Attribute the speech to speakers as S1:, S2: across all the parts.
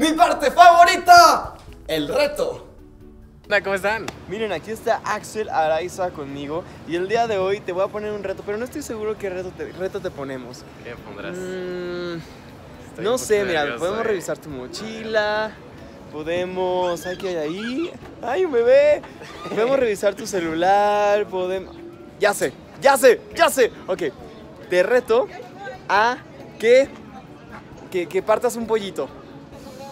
S1: mi parte favorita, el reto.
S2: Hola, ¿cómo están?
S3: Miren, aquí está Axel Araiza conmigo y el día de hoy te voy a poner un reto, pero no estoy seguro qué reto te, reto te ponemos.
S2: ¿Qué pondrás?
S3: Mm, no sé,
S2: poco
S3: mira,
S2: nervioso,
S3: podemos
S2: eh.
S3: revisar tu mochila, podemos... ¿Ay, qué hay ahí? ¡Ay, un bebé! Podemos revisar tu celular, podemos... Ya sé, ya sé, ya sé. Ok, te reto a que, que, que partas un pollito.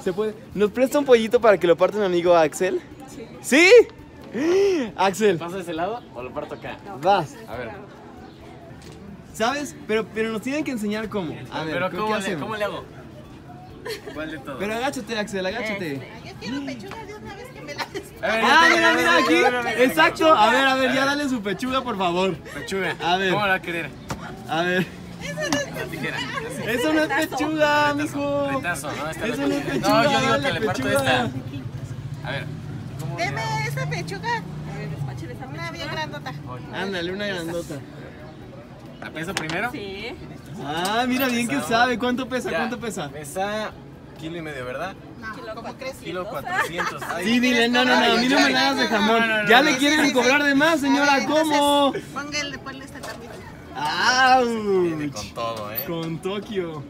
S3: ¿Se puede? ¿Nos presta un pollito para que lo parte mi amigo Axel? Sí. ¿Sí? Axel,
S2: ¿Paso de ese lado o lo parto acá?
S3: vas.
S2: A ver.
S3: ¿Sabes? Pero, pero nos tienen que enseñar cómo. A ver,
S2: Pero
S3: ¿qué
S2: ¿cómo le? ¿cómo le hago? ¿Cuál de todos?
S3: Pero agáchate, Axel, agáchate.
S4: Yo quiero pechuga de una vez que me la
S2: ver,
S3: Ah, mira, mira aquí. Exacto. A ver, a ver, ya dale su pechuga, por favor.
S2: Pechuga.
S3: A ver.
S2: ¿Cómo la va a querer?
S3: A ver. Eso no es pechuga, mijo.
S2: Retazo, ¿no? Esta
S3: Eso no es
S2: pechuga.
S3: pechuga,
S2: No, yo digo que le parto
S3: pechuga.
S2: esta. A ver. ¿cómo le
S4: Deme esa pechuga. Una bien grandota.
S3: Ándale, una grandota.
S2: ¿La peso primero?
S5: Sí.
S3: Ah, mira bien que sabe. ¿Cuánto pesa?
S2: Ya.
S3: ¿Cuánto pesa?
S2: Pesa kilo y medio, ¿verdad?
S4: No, ¿cómo crees?
S2: Kilo 400. Ay,
S3: Sí, dile, no, no, no, a mí no me la hagas de jamón. Ya le quieren cobrar de más, señora, ¿cómo?
S4: Póngale,
S3: ¡Auch!
S2: con todo, ¿eh?
S3: Con Tokio.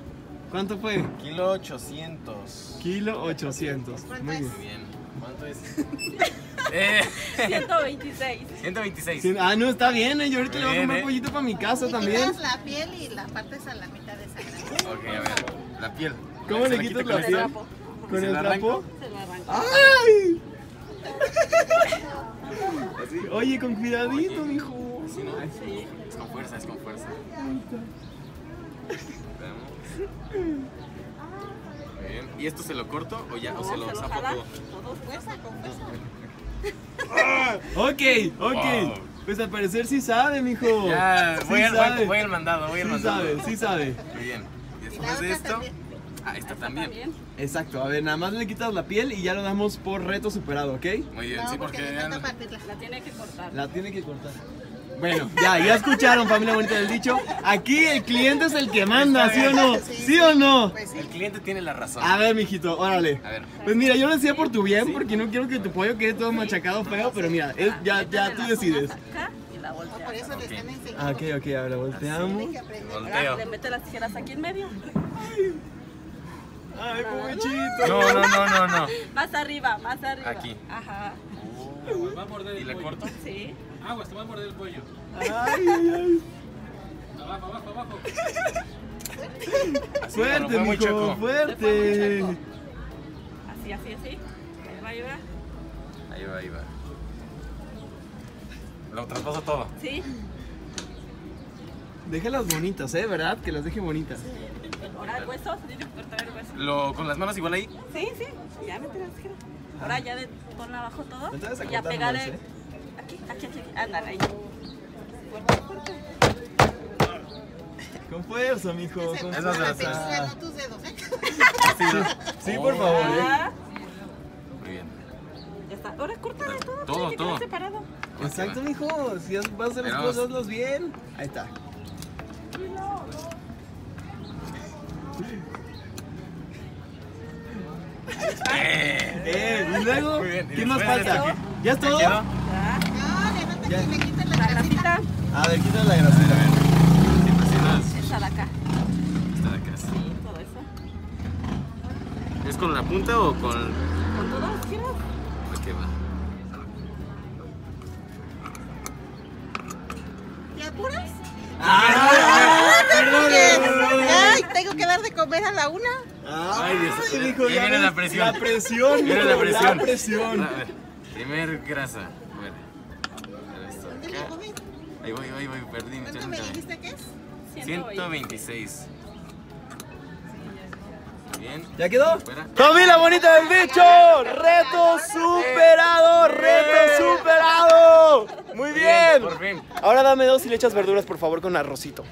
S3: ¿Cuánto fue?
S2: Kilo 800.
S3: Kilo 800. Muy bien.
S2: ¿Cuánto es? eh,
S5: 126.
S2: 126.
S3: Sí, Ah, no, está bien, eh, yo ahorita le voy a
S2: eh.
S3: pollito para mi casa
S4: Y
S3: también.
S4: quitas la piel y la partes a la mitad de esa.
S2: Ok, a ver. La piel.
S3: ¿Cómo le quitas la
S2: con
S3: piel?
S2: esto.
S3: ¿Con
S2: ¿Se
S3: el trapo?
S5: Se lo arranco.
S3: ¡Ay! Oye, con cuidadito, mijo.
S2: Sí, ¿no? Es con fuerza, es con fuerza. Veamos. Muy bien. ¿Y esto se lo corto o ya? ¿O se lo zapo todo?
S4: Todo fuerza, con fuerza.
S3: Ok, ok.
S2: Wow.
S3: Pues al parecer sí sabe, mijo.
S2: Ya,
S3: Sí
S2: voy, al,
S3: sabe.
S2: voy, voy al mandado, voy al
S3: Sí
S2: mandado.
S3: sabe, sí sabe.
S2: Muy bien. Y después de esto.
S4: también.
S2: Ah, esta también.
S5: También.
S3: Exacto, a ver, nada más le quitas la piel y ya lo damos por reto superado, ¿ok?
S2: Muy bien,
S4: No,
S2: sí,
S4: porque
S2: porque.
S5: La tiene que cortar.
S3: La tiene que cortar. Bueno, ya, ya escucharon, familia bonita del dicho. Aquí el cliente es el que manda, ¿sí o no? ¿Sí o no?
S4: Pues sí.
S2: El cliente tiene la razón.
S3: A ver, mijito, órale.
S2: A ver.
S3: Pues mira, yo lo decía por tu bien, porque no quiero que tu pollo quede todo machacado feo, pero mira, es- ya, ya tú decides.
S5: Acá y la
S4: Por eso le están enseñando.
S3: Ah, ok, ok, ahora volteamos.
S2: Volteo.
S5: le mete las tijeras aquí en medio.
S3: Ay, pobrecito.
S2: No, no, no, no, no.
S5: Más arriba, más arriba.
S2: Aquí.
S5: Ajá.
S6: Va a morder
S2: ¿Y
S6: el
S2: le
S6: pollo.
S2: corto?
S5: Sí.
S6: Aguas, te va a morder el pollo.
S3: Ay, ay, ay.
S6: Abajo, abajo, abajo.
S2: Así,
S3: Fuerte, mijo,
S2: chueco.
S3: fuerte.
S5: Así, así, así. Ahí va, ahí va.
S2: Ahí va, ahí va. Lo traspaso todo.
S5: Sí.
S3: Déjalas bonitas, ¿eh? ¿Verdad? Que las deje bonitas.
S5: Ahora el hueso, se tiene que cortar el hueso.
S2: Lo, con las manos igual ahí.
S5: Sí, sí. Ya mete las tijeras. Ahora ya de, pon abajo todo.
S3: A
S5: y ya
S3: cortar
S5: pegarle.
S3: más, ¿eh?
S5: Aquí, aquí, aquí. Ándale ahí.
S3: Con fuerza, mijo. Con
S4: Se pechuga, no tus dedos, ¿eh?
S2: Sí,
S3: por favor, ¿eh?
S5: Ah,
S2: Muy bien.
S5: ya está. Ahora córtale todo.
S2: Todo, todo.
S5: separado.
S3: Exacto, mijo. Si vas a hacer las cosas, hazlas bien. Ahí está. Eh, y luego,
S2: Muy bien, y
S3: ¿qué más
S2: después de
S3: falta? ¿Ya es todo?
S4: No, levanta
S3: Ya.
S4: y le quitas la
S5: La
S4: grasita.
S5: grasita.
S3: A ver, quítale la.
S2: Si presionas
S5: Esa de acá.
S2: esta de acá. sí.
S5: Todo eso.
S2: ¿Es con la punta o con.?
S5: Con todo las tijeras.
S2: ¿Qué va?
S4: ¿Te apuras?
S3: ¡Ah!
S4: Ay, tengo que dar de comer a la una.
S2: Ay, Dios.
S3: Mijo,
S2: Ya
S3: ya
S2: viene la presión.
S3: La presión,
S2: Viene la presión.
S3: La presión.
S2: A ver, primer grasa. A ver. A ver, esto
S4: ¿Dónde le
S2: acá.
S4: comí?
S2: Ahí voy, ahí voy, perdí.
S4: ¿Cuánto me dijiste que es?
S2: 126. Bien.
S3: ¿Ya quedó? ¡Familia bonita del bicho! ¡Reto superado! ¡Reto superado! Muy bien.
S2: Por fin.
S3: Ahora dame dos y le echas verduras, por favor, con arrocito.